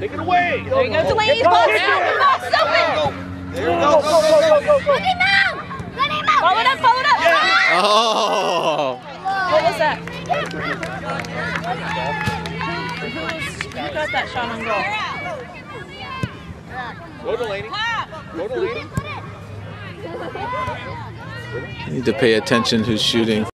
Take it away. There you go, Delaney. Box open, box open. There you go. Go, go, go, go, go. Let him out! Let him out! Follow it up, follow it up. Ah! Oh. What was that? Who got that shot on goal? Go, Delaney. Go, Delaney. You need to pay attention who's shooting.